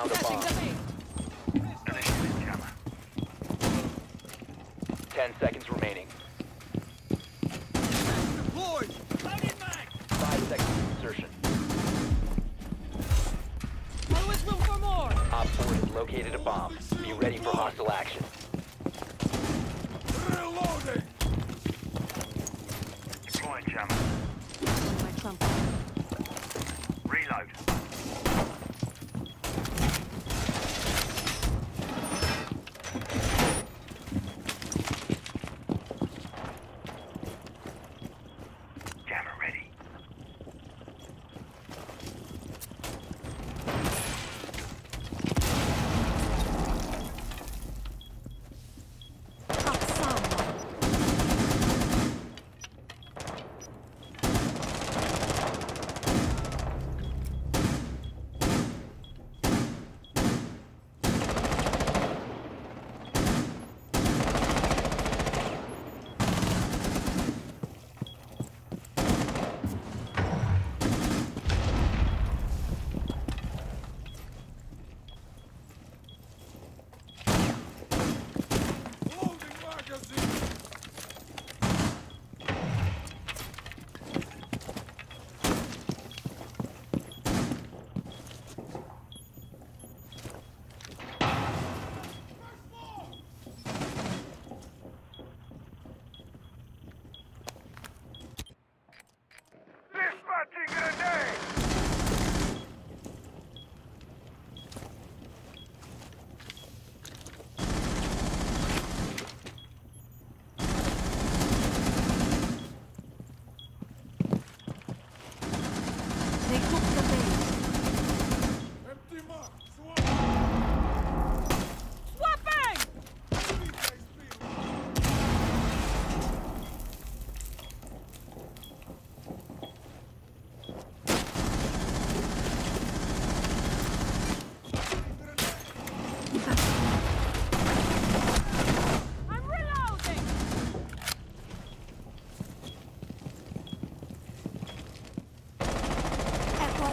found a bomb. Ten seconds remaining. Five seconds insertion. Always room for more. Op 4 has located a bomb. Be ready for hostile action. Reloading. Deploying jammer. Reload.